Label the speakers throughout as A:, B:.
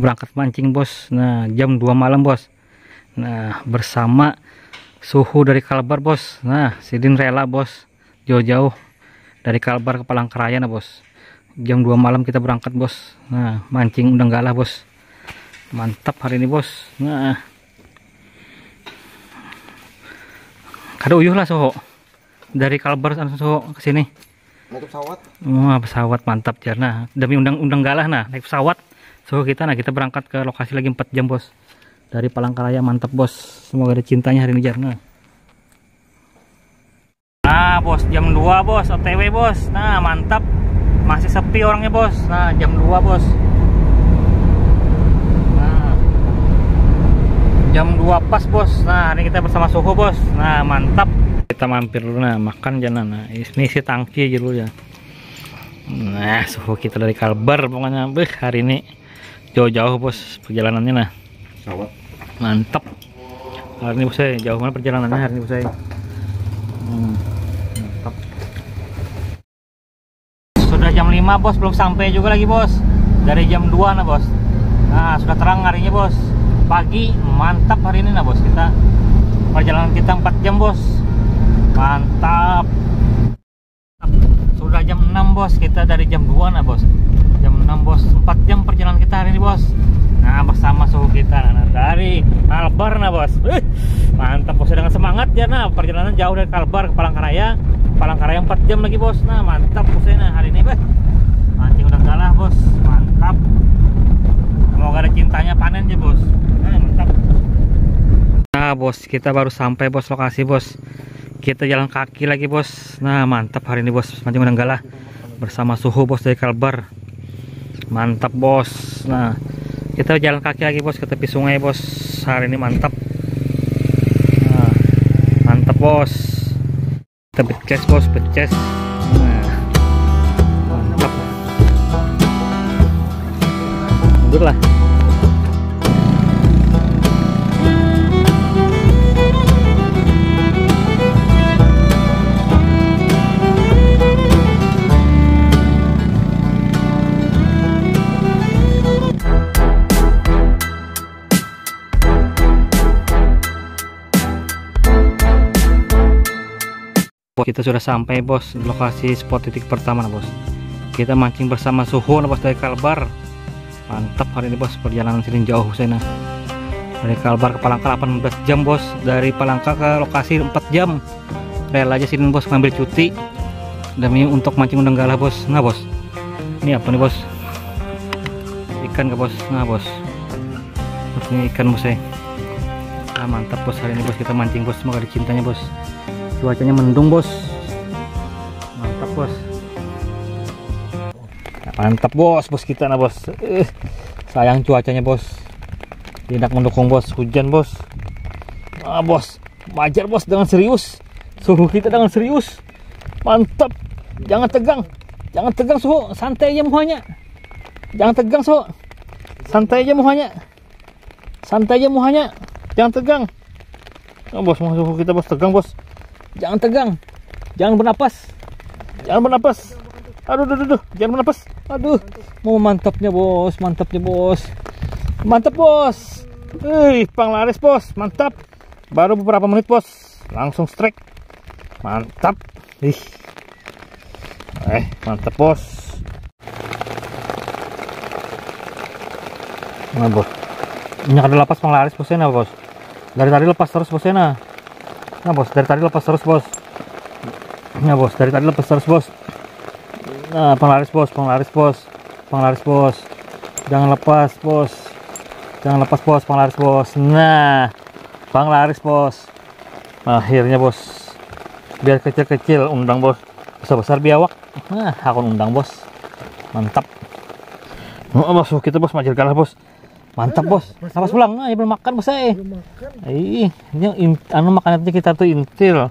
A: berangkat mancing bos. Nah jam 2 malam bos. Nah bersama suhu dari Kalbar bos. Nah Sidin rela bos. Jauh-jauh dari Kalbar ke Palangkaraya nah bos. Jam 2 malam kita berangkat bos. Nah mancing udah galah bos. Mantap hari ini bos. Nah. Kada uyuh lah soho. Dari Kalbar soho ke sini.
B: Naik pesawat.
A: Wah pesawat mantap jarna demi undang-undang galah nah. Naik pesawat so kita nah kita berangkat ke lokasi lagi 4 jam bos. Dari Palangkaraya mantap bos. Semoga ada cintanya hari ini Jarna nah. Bos jam 2 bos. OTW bos. Nah mantap. Masih sepi orangnya bos. Nah jam 2 bos. Nah. Jam 2 pas bos. Nah ini kita bersama suhu bos. Nah mantap. Kita mampir dulu nah makan jangan nah ini si tangki aja dulu ya nah suhu kita dari Kalbar pokoknya. Hari ini jauh-jauh bos perjalanannya nah
B: pesawat
A: mantap hari ini bos saya jauh mana perjalanannya hari ini bos saya hmm, mantap sudah jam 5 bos belum sampai juga lagi bos. Dari jam 2 nah bos. Nah sudah terang harinya bos. Pagi mantap hari ini nah bos kita. Perjalanan kita 4 jam bos. Mantap. Sudah jam 6 bos. Kita dari jam 2 nah bos 6 bos. 4 jam perjalanan kita hari ini bos. Nah bersama suhu kita nah, dari Kalbar nah bos. Uh, mantap bos. Dengan semangat ya nah perjalanan jauh dari Kalbar ke Palangkaraya. Palangkaraya 4 jam lagi bos. Nah mantap bos nah hari ini bos mancing udah kalah bos. Mantap. Semoga ada cintanya panen ya bos. Nah mantap. Nah bos kita baru sampai bos lokasi bos. Kita jalan kaki lagi bos. Nah mantap hari ini bos. Mancing udah galah bersama suhu bos dari Kalbar mantap bos. Nah kita jalan kaki lagi bos ke tepi sungai bos. Hari ini mantap. Nah, mantap bos. Kita beces bos beces nah, mantap. Mundur lah kita sudah sampai bos. Lokasi spot titik pertama nah, bos. Kita mancing bersama suhu nah, bos dari Kalbar. Mantap hari ini bos. Perjalanan sini jauh saya nah dari Kalbar ke Palangka 18 jam bos. Dari Palangka ke lokasi 4 jam. Rela aja sini bos ngambil cuti. Demi untuk mancing undang galah bos. Nah bos. Ini apa nih bos? Ikan ke bos? Nah bos. Ini ikan bos ya ah, mantap bos hari ini bos. Kita mancing bos. Semoga dicintanya bos cuacanya mendung bos. Mantap bos. Mantap bos. Bos kita nah bos. Eh, sayang cuacanya bos. Tidak mendukung bos. Hujan bos. Ah bos. Wajar bos. Dengan serius. Suhu kita dengan serius. Mantap. Jangan tegang. Jangan tegang suhu santai aja muhanya. Jangan tegang suhu santai aja muhanya. Santai aja muhanya. Jangan tegang. Oh, bos. Suhu kita bos. Tegang bos jangan tegang. Jangan bernapas. Jangan bernapas. Aduh aduh aduh jangan bernapas. Aduh. Mau mantapnya bos. Mantapnya bos. Mantap bos. Eh panglaris bos. Mantap. Baru beberapa menit bos. Langsung strike. Mantap. Ih. Eh mantap bos. Nah bos. Ini ada lepas panglaris bosnya nah bos. Dari tadi lepas terus bosnya nah Nah bos, dari tadi lepas terus bos. Nah bos, dari tadi lepas terus bos. Nah, penglaris bos, penglaris bos, penglaris bos. Jangan lepas bos. Jangan lepas bos, penglaris bos. Nah, penglaris bos. Akhirnya bos. Biar kecil-kecil undang bos. Besar-besar biawak. Nah, aku undang bos. Mantap. Oh, bos, kita bos majil kalah bos. Mantap bos. Napas pulang. Ya belum makan bos eh.
B: belum makan
A: Ih, ini in, anu makanannya kita tuh intil.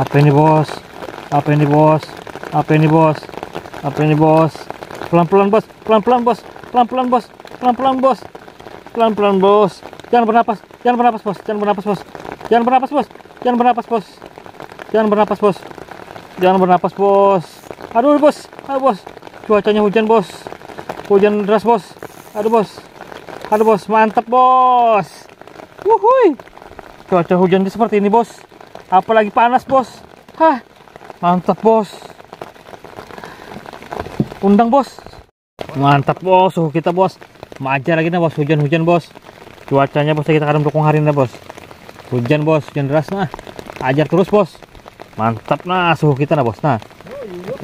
A: Apa ini bos? Apa ini bos? Apa ini bos? Apa ini bos? Pelan-pelan bos, pelan-pelan bos, pelan-pelan bos, pelan-pelan bos, pelan-pelan bos. Jangan bernapas, jangan bernapas bos, jangan bernapas bos, jangan bernapas bos. Jangan bernapas, bos. Jangan bernapas, bos. Jangan bernapas, bos. Aduh, bos. Aduh, bos. Cuacanya hujan, bos. Hujan deras, bos. Aduh, bos. Aduh, bos. Mantap, bos. Wuhui. Cuaca hujan seperti ini, bos. Apalagi panas, bos. Hah. Mantap, bos. Undang, bos. Mantap, bos. Suhu kita, bos. Majar lagi nih, bos. Hujan-hujan, bos. Cuacanya, bos. Kita akan dukung hari ini, bos. Hujan, bos. Hujan deras, nah. Ajar terus, bos. Mantap, nah. Suhu kita, nah, bos. Nah.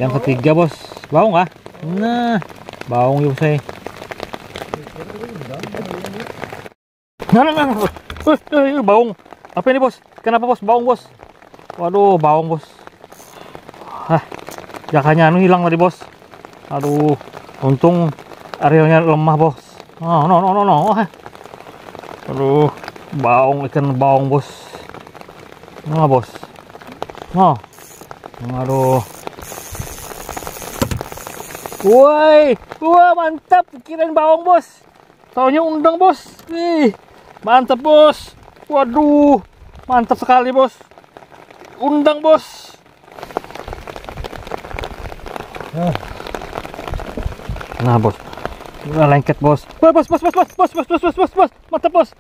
A: Yang ketiga, bos. Bau nggak? Nah. Bau, yuk, saya. Nah, nah, nah. nah. Uh, uh, baung. Apa ini, bos? Kenapa, bos? Baung, bos. Waduh, baung, bos. Hah. Jakanya anu hilang tadi, bos. Aduh, untung arealnya lemah, bos. Oh, no, no, no, no. Wah. Aduh, baung ikan baung, bos. Nah, bos. Nah. Aduh. Woi, wah mantap, kirain baung, bos. Taunya undang, bos. Nih, mantap, bos. Waduh, mantap sekali, bos. Undang, bos. Nah, bos. Nah, lengket, bos. Bos, bos, bos, bos, bos, bos, bos, bos, bos, bos. Mantap, bos.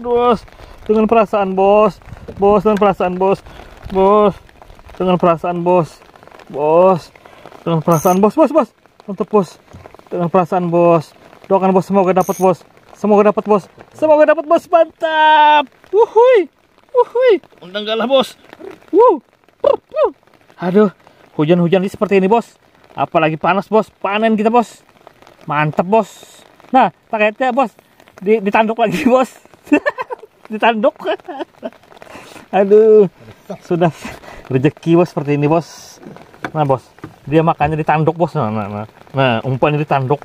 A: Bos. Dengan perasaan, bos. Bos, dengan perasaan, bos. Bos. Dengan perasaan, bos. Bos. Dengan perasaan, bos, bos, bos. Mantap, bos. Dengan perasaan, bos. Doakan, bos. Semoga dapat, bos. Semoga dapat, bos. Semoga dapat, bos. Mantap. Wuhui. Wuhui. Undang galah, bos. Wuh. Aduh. Hujan-hujan ini seperti ini, bos. Apalagi panas, bos. Panen kita, bos. Mantap, bos. Nah, paketnya, bos. Di, ditanduk lagi, bos. ditanduk. Aduh. Sudah rezeki, bos, seperti ini, bos. Nah, bos. Dia makannya ditanduk, bos. Nah, nah, nah. Nah, umpannya ditanduk.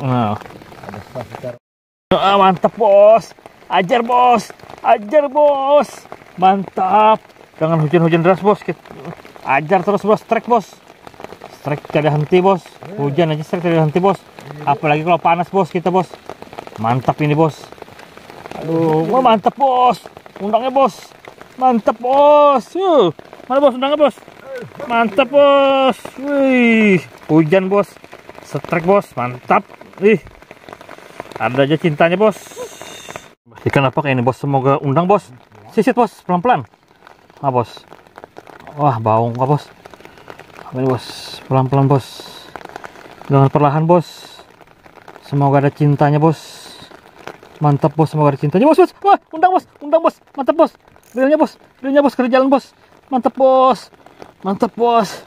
A: Nah. Ah, mantap, bos. Ajar, bos. Ajar, bos. Mantap. Jangan hujan-hujan deras, bos. Ajar terus, bos. Trek, bos. Strike tidak henti, bos. Hujan aja strike tidak henti, bos. Apalagi kalau panas, bos. Kita, bos. Mantap ini, bos. Aduh, wah, mantap, bos. Undangnya, bos. Mantap, bos. Yuh. Mana, bos? Undangnya, bos. Mantap, bos. Wih. Hujan, bos. Strike, bos. Mantap. Ih. Ada aja cintanya, bos. Ikan apa kayak ini, bos? Semoga undang, bos. Sisit, bos. Pelan-pelan. Ah, bos. Wah, baung, kok, bos. Ini, bos? Pelan-pelan, bos. Dengan perlahan, bos. Semoga ada cintanya, bos. Mantap, bos. Semoga ada cintanya, bos. bos. Wah, undang, bos. Undang, bos. Mantap, bos. Realnya, bos. Realnya, bos. Kerja jalan, bos. Mantap, bos. Mantap, bos.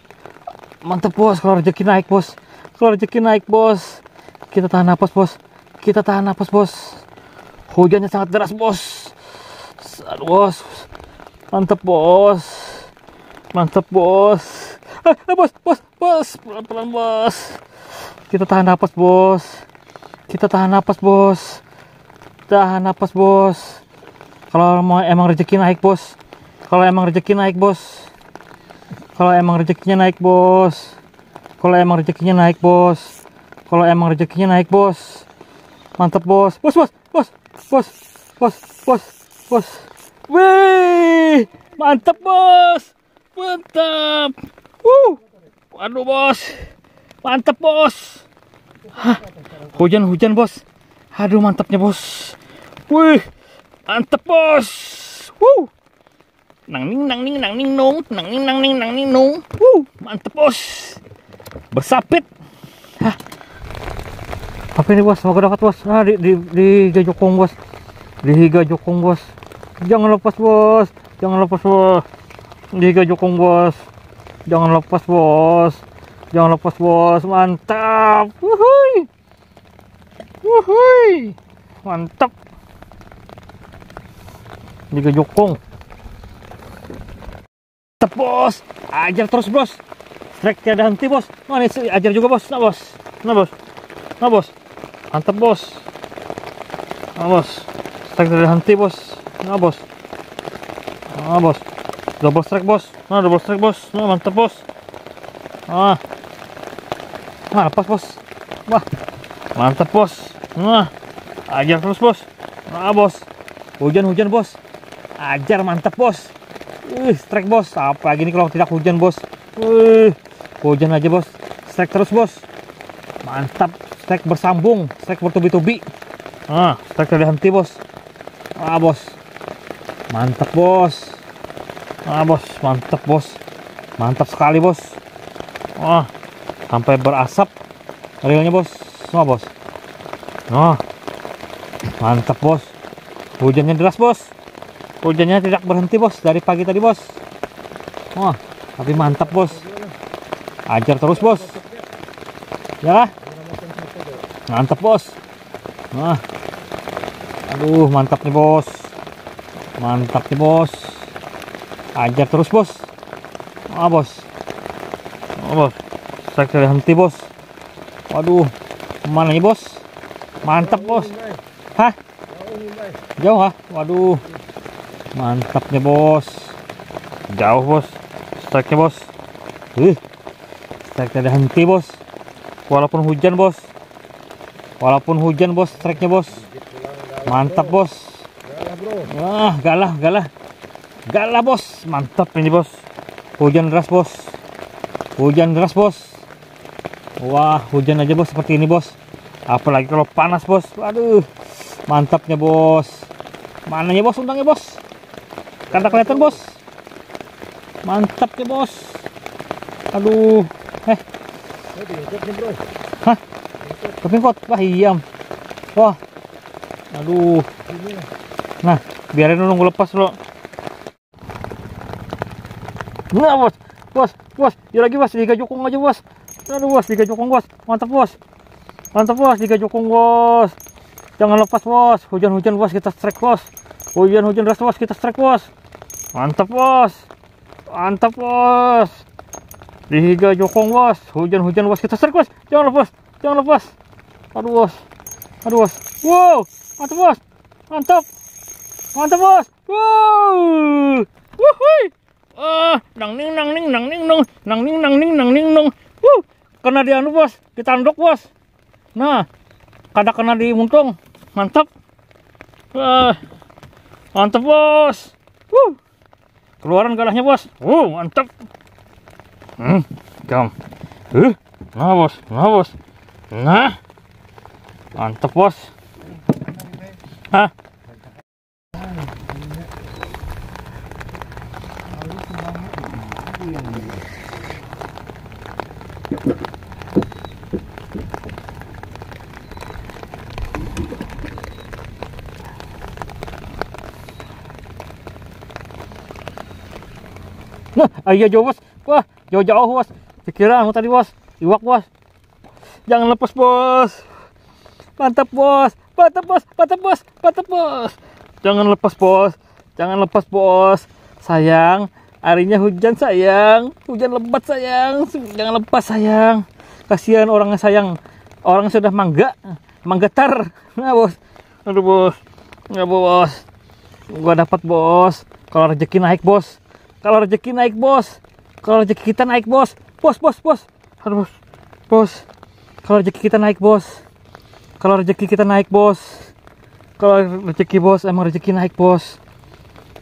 A: Mantap, bos. Kalau rezeki naik, bos. Kalau rezeki naik, bos. Kita tahan napas, bos. Kita tahan napas, bos. Hujannya sangat deras, bos. Aduh, bos. Mantap, bos. Mantap, bos. Ah, ah, bos, bos, bos. Pelan-pelan, bos. Kita tahan napas, bos. Kita tahan napas, bos. Tahan napas, bos. Kalau mau emang rezeki naik, bos. Kalau emang rezeki naik, bos. Kalau emang rezekinya naik, bos. Kalau emang rezekinya naik, bos. Kalau emang rezekinya naik, bos. Mantap, bos. Bos, bos, bos. Bos, bos, bos, bos. Wih, mantap, bos. Mantap. Wuh. Waduh, bos. Mantap, bos. Hah, Hujan-hujan, bos. Aduh, mantapnya, bos. Wih, mantap, bos. Wuh. Nang ning nang ning nang ning nong, nang ning nang ning nang ning nong. Wuh, mantap, bos. Bersapit. Hah. Apa ini, bos? Semoga dapat, bos. Ah, di di di gajokong, bos. Di higa jokong, bos. Jangan lepas, bos. Jangan lepas, bos. Di higa jokong, bos. Jangan lepas, bos. Jangan lepas, bos. Mantap. Wuhui. Wuhui. Mantap. Di jokong. Mantap, bos. Ajar terus, bos. Strike tiada henti, bos. Nah, ini si- ajar juga, bos. Nah, bos. Nah, bos. Nah, bos. Mantap, bos. Nah, bos. Strike tiada henti, bos. Nah, bos. Nah, bos. Double strike, bos. Nah, double strike, bos. Nah, mantap, bos. Ah. Nah, lepas, bos. Wah. Mantap, bos. Nah. Ajar terus, bos. Nah, bos. Hujan-hujan, bos. Ajar, mantap, bos. Uh, strike bos. Apalagi ini kalau tidak hujan bos. Uh, hujan aja bos. Strike terus bos. Mantap. Strike bersambung. Strike bertubi-tubi. Ah, strike tidak henti bos. Ah bos. Mantap bos. Ah bos, mantap bos. Mantap sekali bos. Wah, sampai berasap reelnya bos. Semua bos. Nah, mantap bos. Hujannya deras bos. Hujannya tidak berhenti bos dari pagi tadi bos. Wah, tapi mantap bos. Ajar terus bos. Ya, mantap bos. Nah, aduh mantap nih bos. Mantap nih bos. Ajar terus bos. Ah bos. Oh, bos. Saya tidak henti bos. Waduh, mana nih bos? Mantap bos. Hah? Jauh ah? Waduh. Mantap nih bos. Jauh bos. Strike bos. Ih. Strike tidak henti bos. Walaupun hujan bos. Walaupun hujan bos, strike-nya bos. Mantap bos. Wah, galah, galah. Galah bos. Mantap ini bos. Hujan deras bos. Hujan deras bos. Wah, hujan aja bos seperti ini bos. Apalagi kalau panas bos. Waduh. Mantapnya bos. Mananya bos undangnya bos? Karena kelihatan bos. Mantapnya bos. Aduh. Eh. Hah? Kepingkot. Wah, iya. Wah. Aduh. Nah, biarin nunggu lepas lo. Nah, bos. Bos, bos. Ya lagi bos, tiga jokong aja bos. Aduh, bos, tiga jokong bos. Mantap bos. Mantap bos, tiga jokong bos. Jangan lepas bos. Hujan-hujan bos, kita strike bos. Hujan-hujan deras bos, kita strike bos. Mantap bos. Mantap bos. Tiga jokong bos. Hujan-hujan bos, kita strike bos. Jangan lepas. Jangan lepas. Aduh bos. Aduh bos. Wow. Mantap bos. Mantap. Mantap bos. Wow. Wuhui. Ah, nang ning nang ning nang ning nong. Nang ning nang ning nang ning nong. Wuh. Kena di anu bos. Ditanduk bos. Nah. Kada kena di muntung. Mantap. Ah. Mantap bos. Wuh. Keluaran galahnya bos. Wuh, mantap. Hmm, jam. Huh. Nah bos, nah bos. Nah. Mantap bos. Hah? Nah, ayo jauh bos. Wah, jauh-jauh bos. Pikiran anu tadi bos. Iwak bos. Jangan lepas bos. Mantap bos. Mantap bos. Mantap bos. Mantap bos. Jangan lepas bos. Jangan lepas bos. Sayang, harinya hujan sayang. Hujan lebat sayang. Jangan lepas sayang. Kasihan orangnya sayang. Orang sudah mangga. Manggetar. Nah bos. Aduh bos. Nggak bos. Gua dapat bos. Kalau rezeki naik bos. Kalau rezeki naik bos. Kalau rezeki kita naik bos. Bos, bos, bos. Aduh bos. Bos. Kalau rezeki kita naik bos. Kalau rezeki kita naik bos. Kalau rezeki bos emang rezeki naik bos.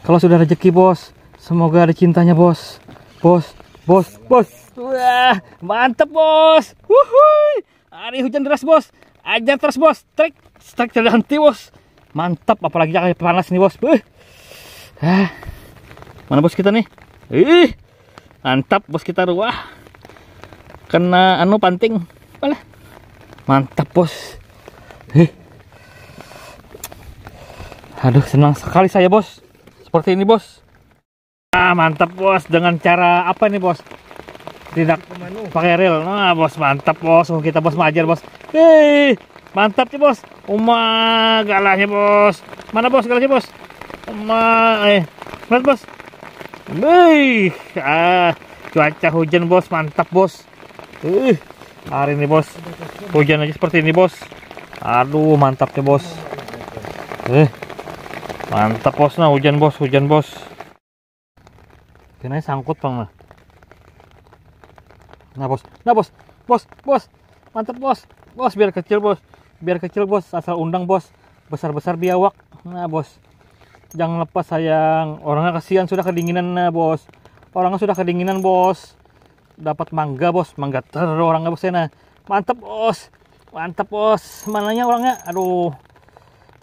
A: Kalau sudah rezeki bos, semoga ada cintanya bos. Bos, bos, bos. Wah, mantap bos. Wuhui. Hari hujan deras bos. Ajar terus bos. Strike, strike tidak henti bos. Mantap, apalagi jangan panas nih bos. Wih. Ah. Mana bos kita nih? Ih, mantap bos kita wah. Kena anu panting. Alah. Mantap bos. Ih. Aduh, senang sekali saya bos. Seperti ini bos. Ah, mantap bos. Dengan cara apa nih bos? Tidak pakai rel. Nah, bos mantap bos. Oh, kita bos majar bos. Hei, mantap sih bos. Uma galahnya bos. Mana bos galahnya bos? Uma, eh, lihat bos. Wih, ah, cuaca hujan bos, mantap bos. Uh, hari ini bos, hujan aja seperti ini bos. Aduh, mantap ya bos. Eh, mantap bos, nah hujan bos, hujan bos. Kena sangkut bang nah. Nah bos, nah bos, bos, bos, mantap bos, bos biar kecil bos, biar kecil bos, asal undang bos, besar besar biawak. Nah bos, jangan lepas sayang. Orangnya kasihan sudah kedinginan nah, bos. Orangnya sudah kedinginan bos. Dapat mangga bos. Mangga ter orangnya bos nah. Mantap bos. Mantap bos. Mananya orangnya? Aduh.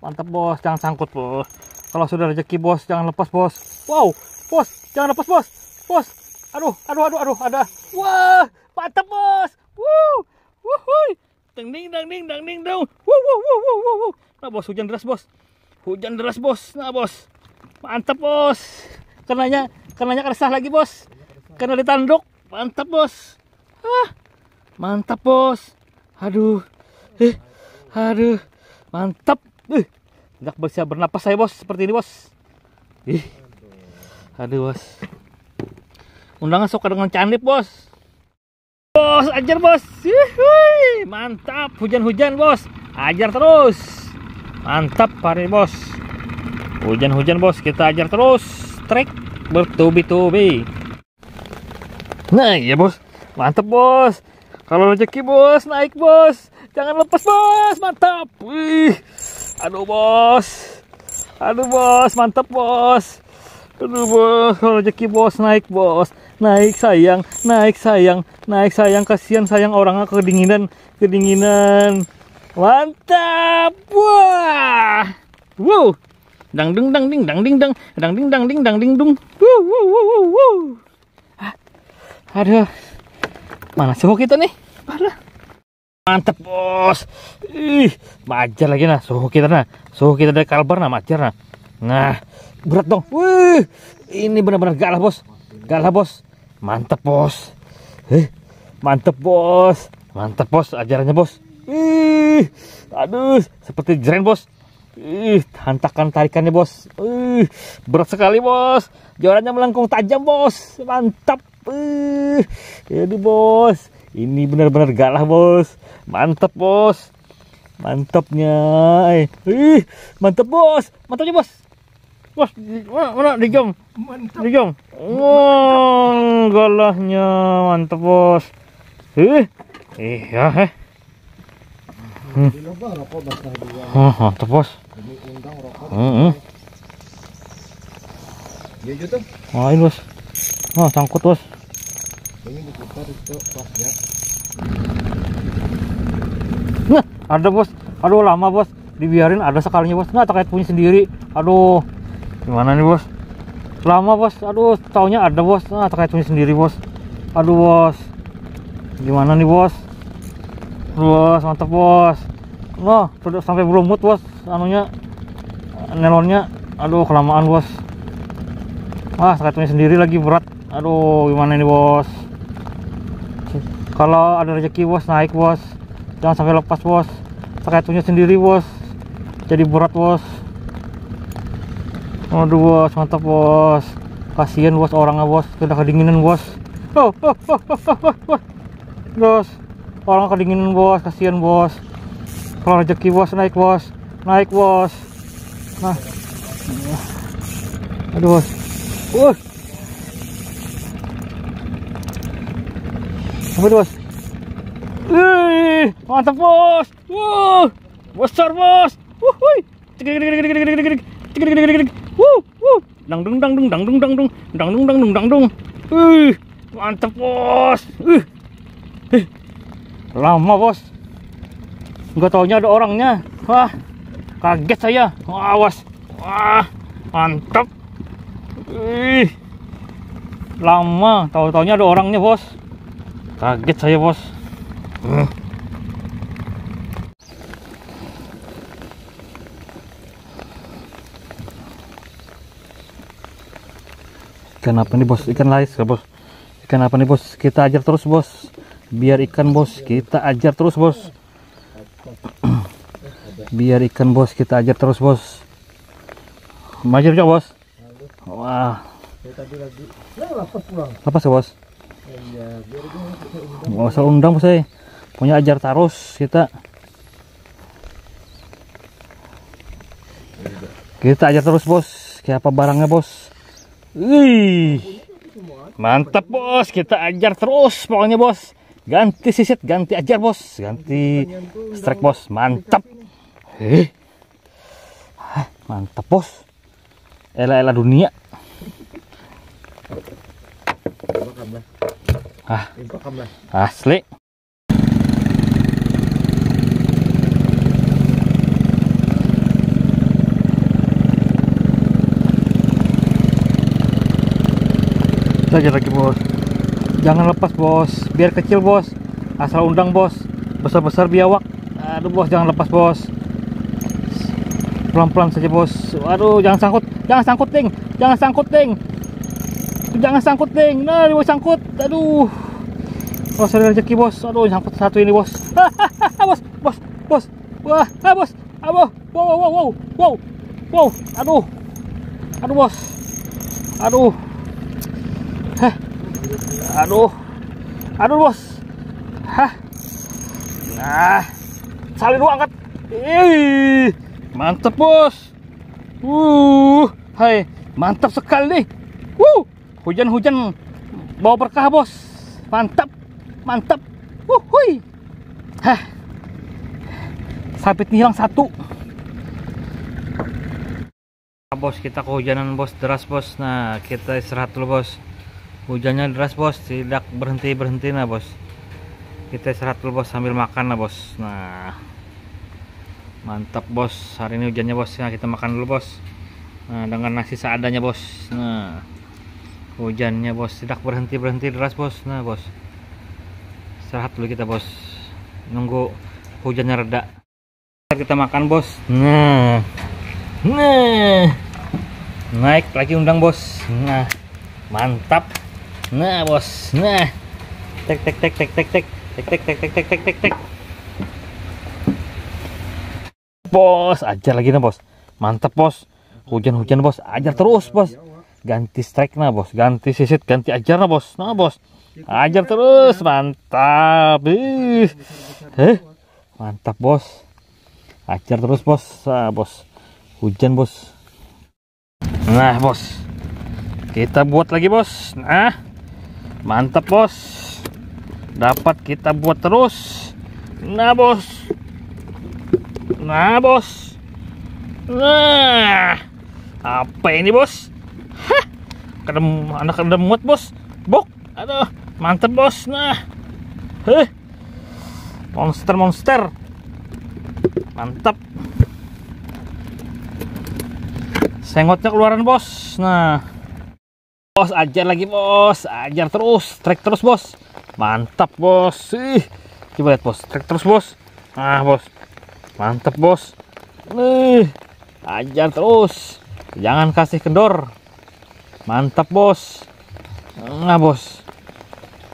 A: Mantap bos. Jangan sangkut bos. Kalau sudah rezeki bos jangan lepas bos. Wow bos. Jangan lepas bos. Bos. Aduh aduh aduh aduh ada. Wah mantap bos. Wow wuhui ding ding dang ding dang ding dong. Wow wow wow wow wow. nah bos hujan deras bos hujan deras bos. Nah bos. Mantap bos. Karenanya karenanya keresah lagi bos. Karena ditanduk. Mantap bos. Ah mantap bos. Aduh. Eh aduh. Mantap. Eh nggak bisa bernapas saya bos seperti ini bos. Ih. Aduh bos. Undangan suka dengan candip bos. Bos ajar bos. Hihi, mantap. Hujan-hujan bos. Ajar terus mantap hari bos. Hujan-hujan bos. Kita ajar terus. Trek bertubi-tubi. Nah iya bos. Mantap bos. Kalau rezeki bos naik bos. Jangan lepas bos. Mantap. Wih. Aduh bos. Aduh bos. Mantap bos. Aduh bos. Kalau rezeki bos naik bos. Naik sayang. Naik sayang. Naik sayang. Kasihan sayang orangnya kedinginan. Kedinginan mantap! Wah! Wow! Dang ding dang ding dang ding dang. Dang ding dang ding dang ding dung. Wow wow wow, wow. Ah, aduh. Mana suhu kita nih? Parah mantap bos. Ih majar lagi nah. Suhu kita nah. Suhu kita dari kalbar nah majar nah. Nah berat dong. Wih ini benar-benar galah bos. Galah bos. Mantap bos. Eh mantap bos. Mantap bos. Ajarannya bos. Ih aduh seperti jeren bos. Ih hantakan tarikannya bos. Ih berat sekali bos. Jorannya melengkung tajam bos. Mantap. Ih jadi bos ini benar-benar galah bos. Mantap bos. Mantapnya eh. Ih mantap bos. Mantapnya bos. Bos mana mana di jam
B: Mantap.
A: di jam oh galahnya. Mantap bos. Ih iya eh
B: Di lubang rokok basah dua.
A: oh, mantap bos
B: undang rokok.
A: Heeh. Oh bos oh sangkut bos
B: Ini diputar itu pas ya.
A: Nah, ada bos. Aduh lama bos. Dibiarin ada sekalinya bos. Nggak terkait punya sendiri. Aduh. Gimana nih bos? Lama bos. Aduh, taunya ada bos. Nah, terkait punya sendiri bos. Aduh bos. Gimana nih bos? Bos, mantap bos. Noh, sudah sampai berumut bos. Anunya nelonnya. Aduh, kelamaan bos. Wah, terkait punya sendiri lagi berat. Aduh, gimana ini bos? Kalau ada rezeki bos naik bos jangan sampai lepas bos pakai punya sendiri bos jadi berat bos aduh bos mantap bos kasihan bos orangnya bos sudah kedinginan bos oh, oh, oh, oh, oh, oh, oh. bos orang kedinginan bos kasihan bos kalau rezeki bos naik bos naik bos nah aduh bos uh apa itu bos Wih, mantap bos. Wuh, besar bos. Wuhui. Wuh, wuh. Dang dung dang dung dang dung dang dung dang dung dang dung dang dung. Wih, mantap bos. Wih. Lama bos. Enggak taunya ada orangnya. Wah, kaget saya. Awas. Wah, mantap. Wih. Lama, tahu-taunya ada orangnya bos. Kaget saya bos. Hmm. Ikan apa nih bos? Ikan lais ya bos? Ikan apa nih bos? Kita ajar terus bos. Biar ikan bos, kita ajar terus bos. Biar ikan bos, kita ajar terus bos. Maju coba bos. Wah, lepas ya bos. Nggak usah undang bos saya. Punya ajar terus kita. Kita ajar terus bos. Kayak apa barangnya bos? Wih, mantap bos. Kita ajar terus pokoknya bos. Ganti sisit, ganti ajar bos, ganti strike bos. Mantap. Eh, Hah, mantap bos. Ela-ela dunia. Ah. Asli. Saja lagi bos. Jangan lepas bos. Biar kecil bos. Asal undang bos. Besar-besar biawak. Aduh bos jangan lepas bos. Pelan-pelan saja bos. Aduh jangan sangkut. Jangan sangkut ding. Jangan sangkut ding. Jangan sangkut ding. Nah bos sangkut. Aduh. Bos ada rezeki bos. Aduh sangkut satu ini bos. bos, bos, bos. Wah, ah, bos. Wow, wow, wow, wow, wow. Wow, aduh. Aduh bos. Aduh. Heh. Aduh. Aduh bos. Hah. Nah. Salin dulu angkat. Ih. Mantap bos. Uh, hai, mantap sekali. Wuh, hujan-hujan bawa berkah bos. Mantap, mantap. Wuh, hui. Hah. Sabitnya hilang satu. Nah, bos kita kehujanan bos deras bos. Nah kita istirahat dulu bos. Hujannya deras bos, tidak berhenti berhenti nah bos. Kita istirahat dulu bos sambil makan nah bos. Nah mantap bos. Hari ini hujannya bos. Nah kita makan dulu bos. Nah dengan nasi seadanya bos. Nah hujannya bos tidak berhenti berhenti deras bos. Nah bos istirahat dulu kita bos. Nunggu hujannya reda. Kita makan bos. Nah Nah, naik lagi undang bos. Nah, mantap. Nah bos. Nah, tek tek tek tek tek tek tek tek tek tek tek tek tek tek. Bos, ajar lagi nah bos. Mantap bos. Hujan-hujan bos, ajar terus bos. Ganti strike nah bos, ganti sisit, ganti ajar nah bos. Nah bos, ajar terus, mantap. Ih. Eh, mantap bos. Ajar terus bos, ah, bos hujan bos nah bos kita buat lagi bos nah mantap bos. Dapat kita buat terus. Nah bos. Nah bos. Nah apa ini bos? Hah, kedem anak kedem muat bos. Bok aduh mantap bos. Nah heh. Monster monster mantap. Sengotnya keluaran bos. Nah bos ajar lagi bos. Ajar terus trek terus bos. Mantap bos. Ih coba lihat bos. Trek terus bos. Nah bos. Mantap bos. Nih ajar terus. Jangan kasih kendor. Mantap bos. Nah bos.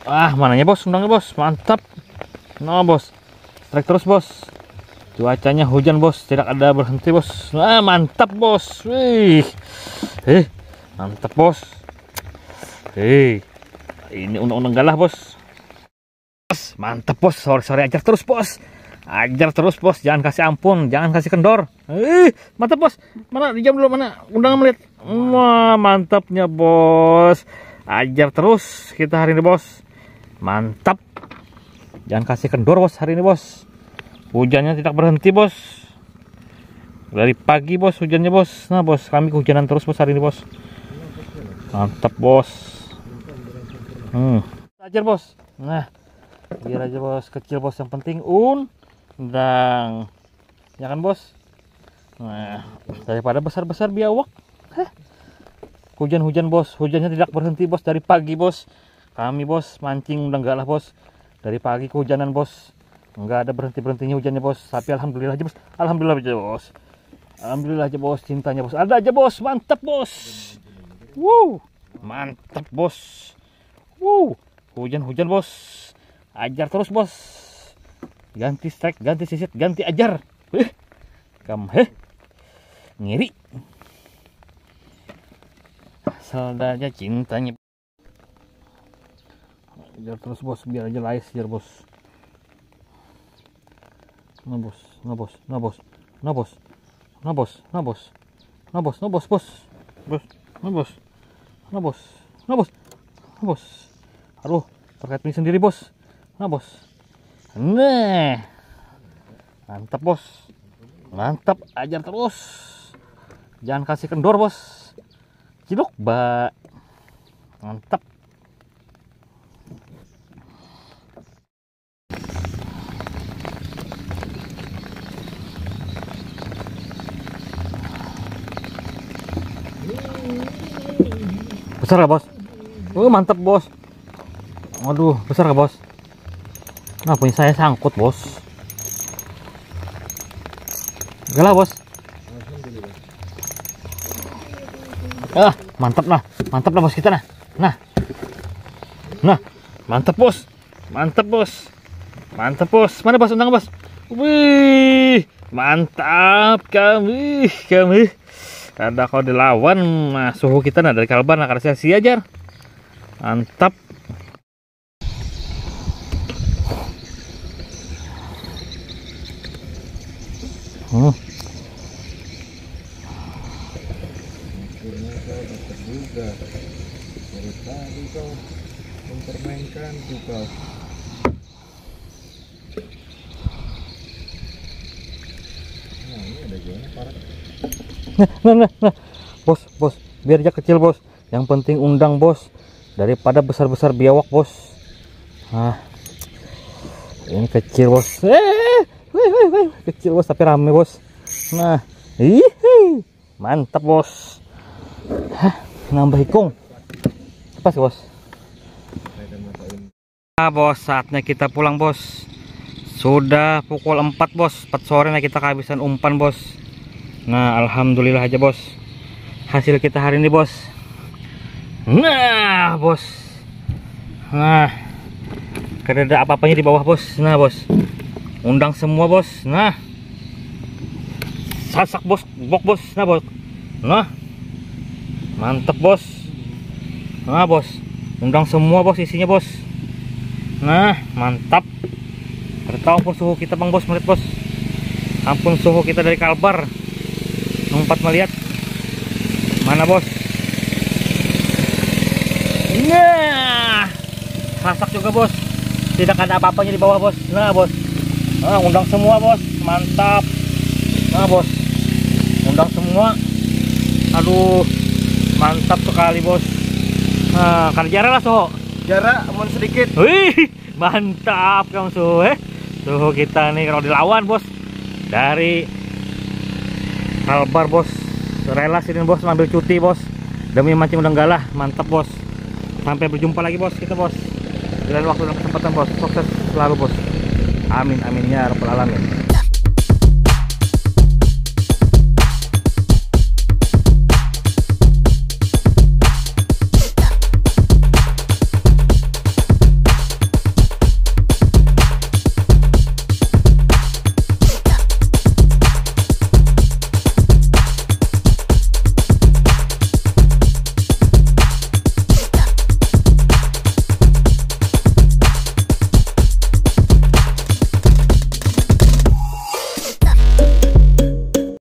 A: Ah mananya bos? Undangnya bos. Mantap. Nah bos. Trek terus bos. Cuacanya hujan bos. Tidak ada berhenti bos. Ah mantap bos. Wih. Eh mantap bos hei. Ini undang-undang galah bos. Bos mantap bos. Sore-sore ajar terus bos. Ajar terus bos. Jangan kasih ampun jangan kasih kendor. Eh mantap bos. Mana dijam dulu mana? Undangan melihat wah mantapnya bos. Ajar terus kita hari ini bos. Mantap. Jangan kasih kendor bos hari ini bos. Hujannya tidak berhenti bos. Dari pagi bos hujannya bos. Nah bos kami kehujanan terus bos hari ini bos. Mantap bos hmm. ajar bos. Nah biar aja bos. Kecil bos. Yang penting undang. Ya kan bos? Nah daripada besar-besar biawak. Hujan-hujan bos. Hujannya tidak berhenti bos. Dari pagi bos. Kami bos mancing undang galah bos. Dari pagi kehujanan bos. Nggak ada berhenti berhentinya hujannya bos. Tapi alhamdulillah aja bos. Alhamdulillah aja bos. Alhamdulillah aja bos. Cintanya bos. Ada aja bos. Mantap bos. Wow mantap bos Wow, hujan-hujan bos. Ajar terus bos. Ganti strike, ganti sisit, ganti ajar. Eh, Kam heh. Ngiri. Saldanya cintanya. Ajar terus bos, biar aja lais ajar bos. No bos, no bos, no bos, no bos, no bos, no bos, no bos, no bos, bos, bos, no bos, no bos, no bos bos. Aduh terkait ini sendiri bos. No bos. Nah. Mantap bos. Mantap. Ajar terus. Jangan kasih kendor bos. Ciluk ba. Mantap. Besar gak bos? Oh mantap bos. Waduh besar gak bos? Nah punya saya sangkut bos. Gak lah bos. Ah mantap lah, mantap lah bos kita nah. Nah, nah mantap bos, mantap bos, mantap bos. Mana bos undang bos? Wih mantap kami, kami. Ada kau dilawan, nah suhu kita nah dari kalbar nah karena sia aja. Mantap. Hmm.
B: Juga. Dari tadi kau mempermainkan juga. Nah ini ada gimana parah.
A: Nah, nah, nah. Bos, bos, biar aja kecil bos. Yang penting undang bos. Daripada besar-besar biawak bos. Nah, ini kecil bos. Eh, kecil bos tapi rame bos. Nah, ih, mantap bos. Hah, nambah hikung. Pas bos.
B: Saya akan masain
A: Nah, bos, saatnya kita pulang, bos. Sudah pukul 4, bos. 4 sore nah kita kehabisan umpan, bos. Nah, alhamdulillah aja, bos. Hasil kita hari ini, bos. Nah, bos. Nah. Kada ada apa-apanya di bawah, bos. Nah, bos. Undang semua, bos. Nah. Sasak, bos. Bok, bos. Nah, bos. Nah. Mantep, bos. Nah, bos. Undang semua, bos, isinya, bos. Nah, mantap. Tahu ampun suhu kita bang bos melihat bos. Ampun suhu kita dari kalbar. Empat melihat. Mana bos? Nah, sasak juga bos. Tidak ada apa-apanya di bawah bos. Nah bos. Nah, undang semua bos. Mantap. Nah bos. Undang semua. Aduh, mantap sekali bos. Nah, kerja lah soho.
B: Jarak aman sedikit.
A: Wih, mantap kamu suhu eh. Suhu kita nih kalau dilawan bos dari Kalbar bos. Rela sini bos ngambil cuti bos. Demi mancing udang galah, mantap bos. Sampai berjumpa lagi bos kita bos. Lain waktu dan kesempatan bos. Sukses selalu bos. Amin amin ya rabbal alamin.